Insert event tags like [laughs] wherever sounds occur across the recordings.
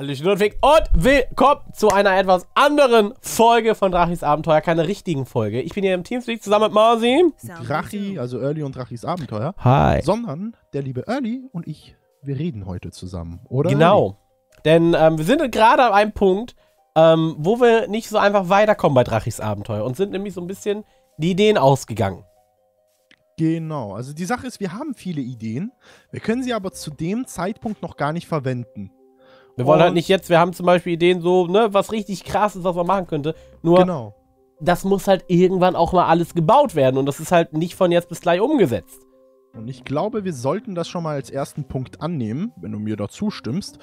Hallo, ich bin Ludwig und willkommen zu einer etwas anderen Folge von Drachis Abenteuer. Keine richtigen Folge. Ich bin hier im Teamspeak zusammen mit Marzi. Drachi, also Early und Drachis Abenteuer. Hi. Sondern der liebe Early und ich, wir reden heute zusammen, oder? Genau. Denn ähm, wir sind gerade an einem Punkt, ähm, wo wir nicht so einfach weiterkommen bei Drachis Abenteuer und sind nämlich so ein bisschen die Ideen ausgegangen. Genau. Also die Sache ist, wir haben viele Ideen. Wir können sie aber zu dem Zeitpunkt noch gar nicht verwenden. Wir wollen halt nicht jetzt, wir haben zum Beispiel Ideen so, ne, was richtig krass ist, was man machen könnte. Nur, Genau. das muss halt irgendwann auch mal alles gebaut werden und das ist halt nicht von jetzt bis gleich umgesetzt. Und ich glaube, wir sollten das schon mal als ersten Punkt annehmen, wenn du mir da zustimmst.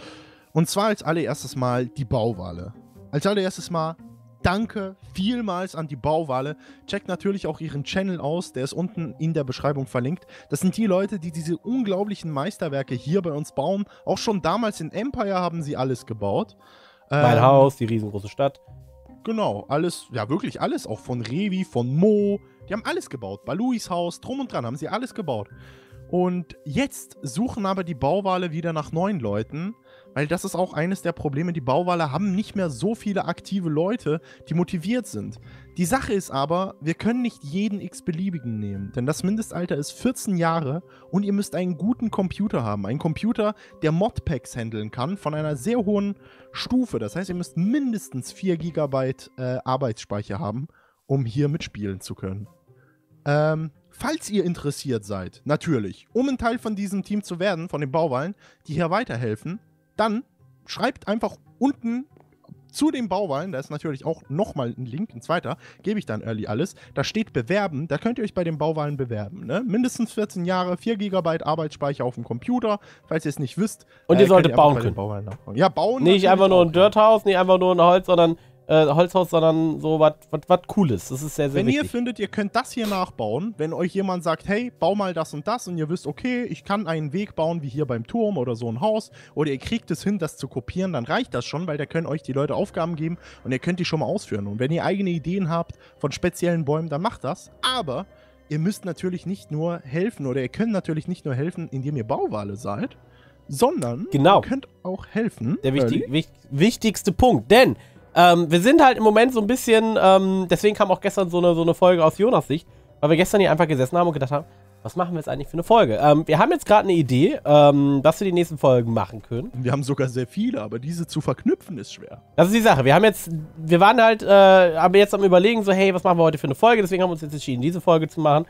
Und zwar als allererstes mal die Bauwale. Als allererstes mal danke vielmals an die Bauwale. Checkt natürlich auch ihren Channel aus, der ist unten in der Beschreibung verlinkt. Das sind die Leute, die diese unglaublichen Meisterwerke hier bei uns bauen. Auch schon damals in Empire haben sie alles gebaut. Mein Ähm, Haus, die riesengroße Stadt. Genau, alles, ja wirklich alles, auch von Revi, von Mo, die haben alles gebaut. Baluis Haus, drum und dran haben sie alles gebaut. Und jetzt suchen aber die Bauwale wieder nach neuen Leuten, weil das ist auch eines der Probleme. Die Bauwale haben nicht mehr so viele aktive Leute, die motiviert sind. Die Sache ist aber, wir können nicht jeden x-beliebigen nehmen, denn das Mindestalter ist 14 Jahre und ihr müsst einen guten Computer haben. Einen Computer, der Modpacks handeln kann von einer sehr hohen Stufe. Das heißt, ihr müsst mindestens 4 GB äh, Arbeitsspeicher haben, um hier mitspielen zu können. Ähm, falls ihr interessiert seid, natürlich, um ein Teil von diesem Team zu werden, von den Bauwahlen, die hier weiterhelfen, dann schreibt einfach unten zu den Bauwahlen, da ist natürlich auch nochmal ein Link, ein zweiter, gebe ich dann early alles. Da steht bewerben, da könnt ihr euch bei den Bauwahlen bewerben. Ne? Mindestens 14 Jahre, 4 GB Arbeitsspeicher auf dem Computer, falls ihr es nicht wisst. Und ihr äh, solltet einfach bauen können. Ja, bauen. Nicht einfach nur ein. Dirthaus, nicht einfach nur ein Holz, sondern äh, Holzhaus, sondern so was Cooles. Das ist sehr, sehr Wenn ihr wichtig. findet, ihr könnt das hier nachbauen, wenn euch jemand sagt, hey, bau mal das und das und ihr wisst, okay, ich kann einen Weg bauen, wie hier beim Turm oder so ein Haus, oder ihr kriegt es hin, das zu kopieren, dann reicht das schon, weil da können euch die Leute Aufgaben geben und ihr könnt die schon mal ausführen. Und wenn ihr eigene Ideen habt von speziellen Bäumen, dann macht das. Aber ihr müsst natürlich nicht nur helfen oder ihr könnt natürlich nicht nur helfen, indem ihr Bauwale seid, sondern Genau. ihr könnt auch helfen. der wichtig, wichtigste Punkt. Denn ähm, wir sind halt im Moment so ein bisschen, ähm, deswegen kam auch gestern so eine, so eine Folge aus Jonas Sicht, weil wir gestern hier einfach gesessen haben und gedacht haben, was machen wir jetzt eigentlich für eine Folge? Ähm, wir haben jetzt gerade eine Idee, ähm, was wir die nächsten Folgen machen können. Wir haben sogar sehr viele, aber diese zu verknüpfen ist schwer. Das ist die Sache. Wir haben jetzt, wir waren halt, äh, aber jetzt am überlegen, so, hey, was machen wir heute für eine Folge? Deswegen haben wir uns jetzt entschieden, diese Folge zu machen.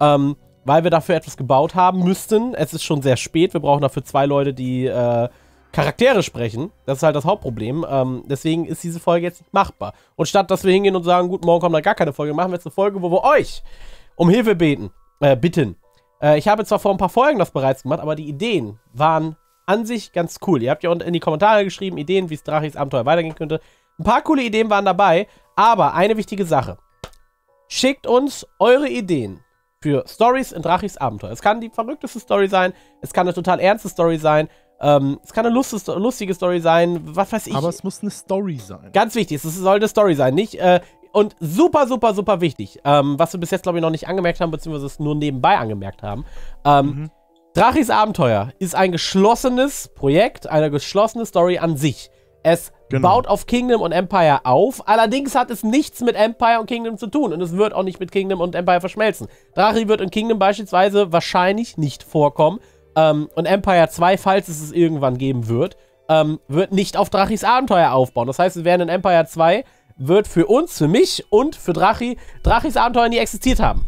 Ähm, weil wir dafür etwas gebaut haben müssten. Es ist schon sehr spät. Wir brauchen dafür zwei Leute, die äh, Charaktere sprechen. Das ist halt das Hauptproblem. Ähm, deswegen ist diese Folge jetzt nicht machbar. Und statt dass wir hingehen und sagen, gut, morgen kommt da gar keine Folge, machen wir jetzt eine Folge, wo wir euch um Hilfe beten, äh, bitten. Äh, ich habe zwar vor ein paar Folgen das bereits gemacht, aber die Ideen waren an sich ganz cool. Ihr habt ja unten in die Kommentare geschrieben, Ideen, wie es Drachis Abenteuer weitergehen könnte. Ein paar coole Ideen waren dabei, aber eine wichtige Sache. Schickt uns eure Ideen für Stories in Drachis Abenteuer. Es kann die verrückteste Story sein, es kann eine total ernste Story sein, ähm, es kann eine lustige, lustige Story sein, was weiß ich. Aber es muss eine Story sein. Ganz wichtig, es soll eine Story sein, nicht? Äh, und super, super, super wichtig, ähm, was wir bis jetzt, glaube ich, noch nicht angemerkt haben, beziehungsweise es nur nebenbei angemerkt haben. Ähm, Mhm. Drachis Abenteuer ist ein geschlossenes Projekt, eine geschlossene Story an sich. Es Genau. baut auf Kingdom und Empire auf, allerdings hat es nichts mit Empire und Kingdom zu tun und es wird auch nicht mit Kingdom und Empire verschmelzen. Drachi wird in Kingdom beispielsweise wahrscheinlich nicht vorkommen ähm, und Empire 2, falls es es irgendwann geben wird, ähm, wird nicht auf Drachis Abenteuer aufbauen. Das heißt, wir werden in Empire 2 wird für uns, für mich und für Drachi Drachis Abenteuer nie existiert haben.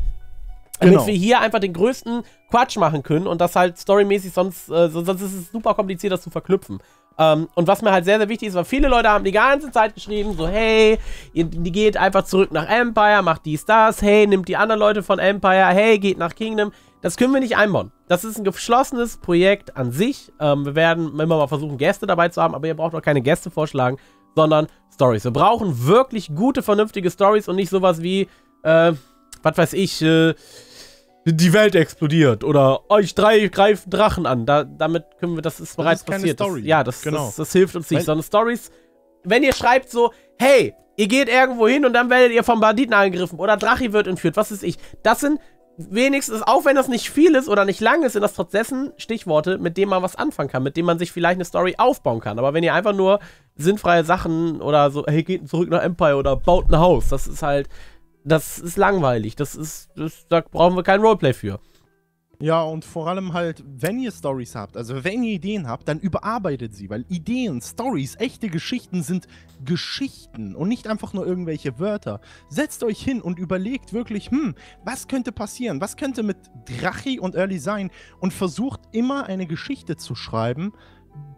Damit Genau. wir hier einfach den größten Quatsch machen können und das halt storymäßig, sonst, äh, so- sonst ist es super kompliziert, das zu verknüpfen. Ähm, und was mir halt sehr, sehr wichtig ist, weil viele Leute haben die ganze Zeit geschrieben, so, hey, ihr, die geht einfach zurück nach Empire, macht dies, das, hey, nimmt die anderen Leute von Empire, hey, geht nach Kingdom. Das können wir nicht einbauen. Das ist ein geschlossenes Projekt an sich. Ähm, wir werden immer mal versuchen, Gäste dabei zu haben, aber ihr braucht auch keine Gäste vorschlagen, sondern Stories. Wir brauchen wirklich gute, vernünftige Stories und nicht sowas wie, äh, was weiß ich, äh, die Welt explodiert oder euch drei greifen Drachen an. Da, damit können wir, das ist bereits ist keine passiert. Story. Das, ja, das, Genau. das, das hilft uns nicht. Weil- sondern Stories, wenn ihr schreibt so, hey, ihr geht irgendwo hin und dann werdet ihr vom Banditen angegriffen oder Drachi wird entführt, was ist ich. Das sind wenigstens, auch wenn das nicht viel ist oder nicht lang ist, sind das trotzdem Stichworte, mit denen man was anfangen kann, mit denen man sich vielleicht eine Story aufbauen kann. Aber wenn ihr einfach nur sinnfreie Sachen oder so, hey, geht zurück nach Empire oder baut ein Haus, das ist halt, das ist langweilig. Das ist, das, da brauchen wir kein Roleplay für. Ja, und vor allem halt, wenn ihr Stories habt, also wenn ihr Ideen habt, dann überarbeitet sie, weil Ideen, Stories, echte Geschichten sind Geschichten und nicht einfach nur irgendwelche Wörter. Setzt euch hin und überlegt wirklich, hm, was könnte passieren? Was könnte mit Drachi und Early sein? Und versucht immer eine Geschichte zu schreiben,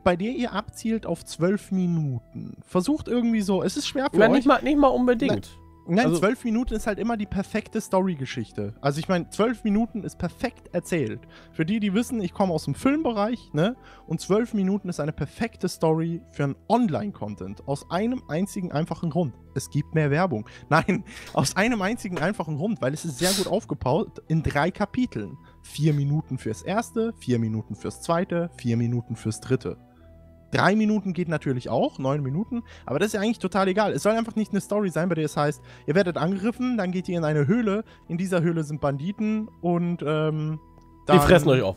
bei der ihr abzielt auf zwölf Minuten. Versucht irgendwie so, es ist schwer für Ja, euch. nicht mal, nicht mal unbedingt. Nein, Also- zwölf Minuten ist halt immer die perfekte Story-Geschichte. Also ich meine, zwölf Minuten ist perfekt erzählt. Für die, die wissen, ich komme aus dem Filmbereich, ne? Und zwölf Minuten ist eine perfekte Story für einen Online-Content. Aus einem einzigen einfachen Grund. Es gibt mehr Werbung. [laughs] Nein, aus einem einzigen einfachen Grund, weil es ist sehr gut aufgebaut in drei Kapiteln. Vier Minuten fürs erste, vier Minuten fürs zweite, vier Minuten fürs dritte. Drei Minuten geht natürlich auch, neun Minuten, aber das ist ja eigentlich total egal. Es soll einfach nicht eine Story sein, bei der es heißt, ihr werdet angegriffen, dann geht ihr in eine Höhle, in dieser Höhle sind Banditen und ähm, Die dann- fressen euch auf.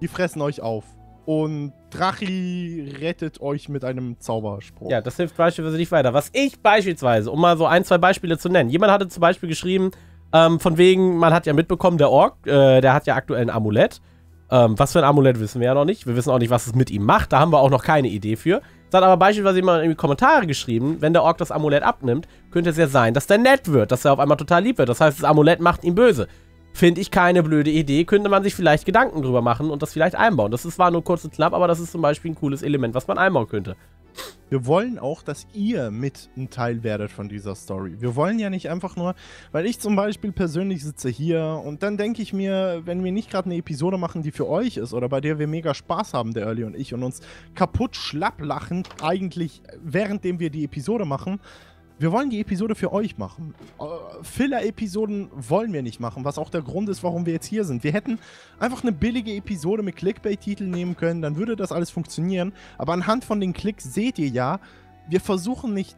Die fressen euch auf. Und Drachi rettet euch mit einem Zauberspruch. Ja, das hilft beispielsweise nicht weiter. Was ich beispielsweise, um mal so ein, zwei Beispiele zu nennen. Jemand hatte zum Beispiel geschrieben, ähm, von wegen, man hat ja mitbekommen, der Ork, äh, der hat ja aktuell ein Amulett. Ähm, was für ein Amulett wissen wir ja noch nicht. Wir wissen auch nicht, was es mit ihm macht. Da haben wir auch noch keine Idee für. Es hat aber beispielsweise jemand in die Kommentare geschrieben, wenn der Ork das Amulett abnimmt, könnte es ja sein, dass der nett wird, dass er auf einmal total lieb wird. Das heißt, das Amulett macht ihn böse. Finde ich keine blöde Idee, könnte man sich vielleicht Gedanken drüber machen und das vielleicht einbauen. Das ist zwar nur kurz und knapp, aber das ist zum Beispiel ein cooles Element, was man einbauen könnte. Wir wollen auch, dass ihr mit ein Teil werdet von dieser Story. Wir wollen ja nicht einfach nur, weil ich zum Beispiel persönlich sitze hier und dann denke ich mir, wenn wir nicht gerade eine Episode machen, die für euch ist oder bei der wir mega Spaß haben, der Early und ich, und uns kaputt schlapp lachen, eigentlich währenddem wir die Episode machen, wir wollen die Episode für euch machen. Äh, Filler-Episoden wollen wir nicht machen, was auch der Grund ist, warum wir jetzt hier sind. Wir hätten einfach eine billige Episode mit Clickbait-Titeln nehmen können, dann würde das alles funktionieren. Aber anhand von den Klicks seht ihr ja, wir versuchen nicht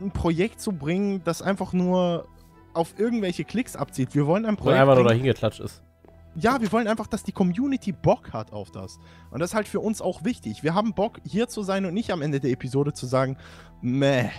ein Projekt zu bringen, das einfach nur auf irgendwelche Klicks abzieht. Wir wollen ein Wo Projekt einfach nur dahin geklatscht ist. ja, wir wollen einfach, dass die Community Bock hat auf das. Und das ist halt für uns auch wichtig. Wir haben Bock, hier zu sein und nicht am Ende der Episode zu sagen, meh.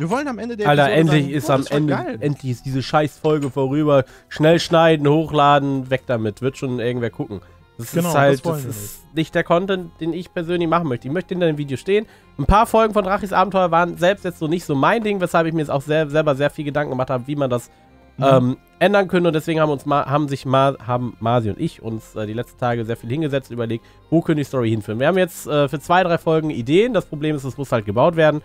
Wir wollen am Ende der Alter, Episode endlich sagen, ist oh, am Ende, geil. endlich ist diese Scheißfolge vorüber. Schnell schneiden, hochladen, weg damit. Wird schon irgendwer gucken. Das Genau, ist halt, das das ist nicht der Content, den ich persönlich machen möchte. Ich möchte in dem Video stehen. Ein paar Folgen von Drachis Abenteuer waren selbst jetzt so nicht so mein Ding, weshalb ich mir jetzt auch sehr, selber sehr viel Gedanken gemacht habe, wie man das Mhm. ähm, ändern könnte. Und deswegen haben uns haben sich Ma haben Masi und ich uns äh, die letzten Tage sehr viel hingesetzt und überlegt, wo können die Story hinführen. Wir haben jetzt äh, für zwei, drei Folgen Ideen. Das Problem ist, es muss halt gebaut werden.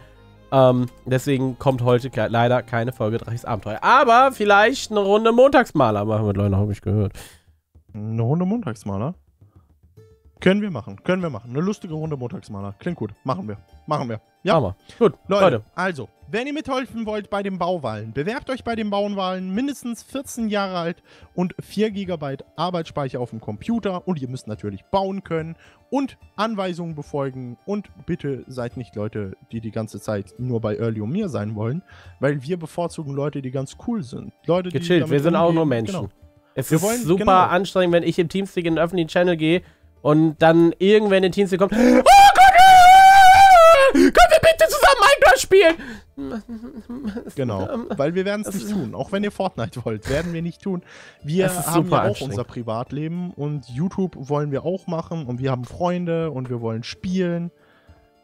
Ähm, deswegen kommt heute ke leider keine Folge Drachis Abenteuer. Aber vielleicht eine Runde Montagsmaler machen wir, Leute, habe ich gehört. Eine Runde Montagsmaler? Können wir machen, können wir machen. Eine lustige Runde Montagsmaler. Klingt gut. Machen wir. Machen wir. Ja. Wir. Gut, Leute, Leute. also, wenn ihr mithelfen wollt bei den Bauwahlen, bewerbt euch bei den Bauwahlen, mindestens 14 Jahre alt und 4 GB Arbeitsspeicher auf dem Computer und ihr müsst natürlich bauen können und Anweisungen befolgen und bitte seid nicht Leute, die die ganze Zeit nur bei Early und mir sein wollen, weil wir bevorzugen Leute, die ganz cool sind. Leute, die Gechillt, damit wir sind auch umgehen. nur Menschen. Genau. Es Wir ist wollen- super genau. anstrengend, wenn ich im Teamspeak in den öffentlichen Channel gehe und dann irgendwer in den Teamspeak kommt. Oh Gott! äh, Können wir bitte zusammen Minecraft spielen? Genau, weil wir werden es nicht tun. Auch wenn ihr Fortnite wollt, werden wir nicht tun. Wir haben ja auch unser Privatleben und YouTube wollen wir auch machen und wir haben Freunde und wir wollen spielen.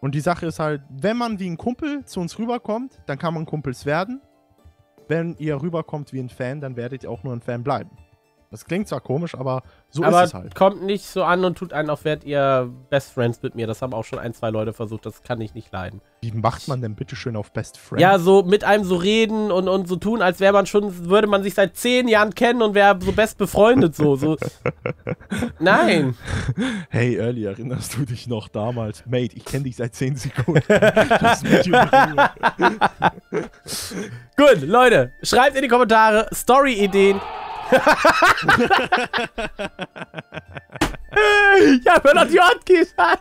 Und die Sache ist halt, wenn man wie ein Kumpel zu uns rüberkommt, dann kann man Kumpels werden. Wenn ihr rüberkommt wie ein Fan, dann werdet ihr auch nur ein Fan bleiben. Das klingt zwar komisch, aber so Aber ist es halt. kommt nicht so an und tut einen auf Wert, ihr Best Friends mit mir. Das haben auch schon ein, zwei Leute versucht, das kann ich nicht leiden. Wie macht man denn bitte schön auf Best Friend? Ja, so mit einem so reden und, und so tun, als wäre man schon, würde man sich seit zehn Jahren kennen und wäre so best befreundet so. so. [laughs] Nein. Hey, Early, erinnerst du dich noch damals? Mate, ich kenne dich seit 10 Sekunden. Lass mich. [laughs] Gut, Leute, schreibt in die Kommentare Story-Ideen. Ja, hör doch die Hotkeys an.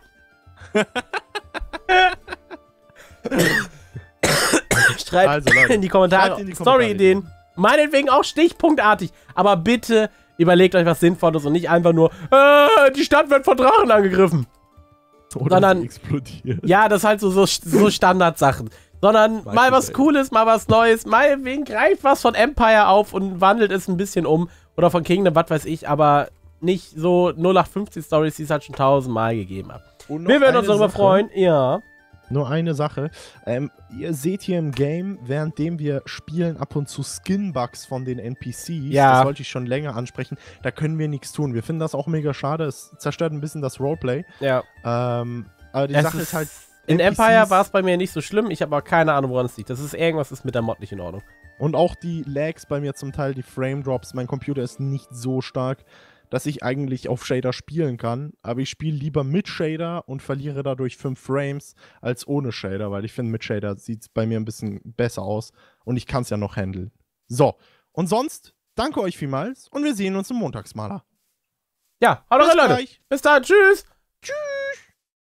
schreibt Also, in die Kommentare schreibt in die Kommentare. Story-Ideen. Meinetwegen auch stichpunktartig. Aber bitte überlegt euch was Sinnvolles und nicht einfach nur, äh, die Stadt wird von Drachen angegriffen. Oder Sondern- explodiert. Ja, das ist halt so, so, so Standardsachen. Sondern Michael mal was. Cooles, mal was Neues, mal wen greift was von Empire auf und wandelt es ein bisschen um. Oder von Kingdom, was weiß ich, aber nicht so 0850 Stories, die es halt schon tausendmal gegeben hat. Wir werden eine uns darüber Sache. freuen, ja. Nur eine Sache. Ähm, ihr seht hier im Game, währenddem wir spielen, ab und zu Skinbugs von den NPCs. Ja. Das wollte ich schon länger ansprechen. Da können wir nichts tun. Wir finden das auch mega schade. Es zerstört ein bisschen das Roleplay. Ja. Ähm, aber die Es Sache ist, halt. In Empire war es bei mir nicht so schlimm. Ich habe aber keine Ahnung, woran es liegt. Das ist irgendwas ist mit der Mod nicht in Ordnung. Und auch die Lags bei mir zum Teil, die Frame Drops. Mein Computer ist nicht so stark, dass ich eigentlich auf Shader spielen kann. Aber ich spiele lieber mit Shader und verliere dadurch 5 Frames als ohne Shader, weil ich finde, mit Shader sieht es bei mir ein bisschen besser aus und ich kann es ja noch handeln. So, und sonst danke euch vielmals und wir sehen uns im Montagsmaler. Ja, hallo Bis Leute. gleich. Bis dann, tschüss. Tschüss.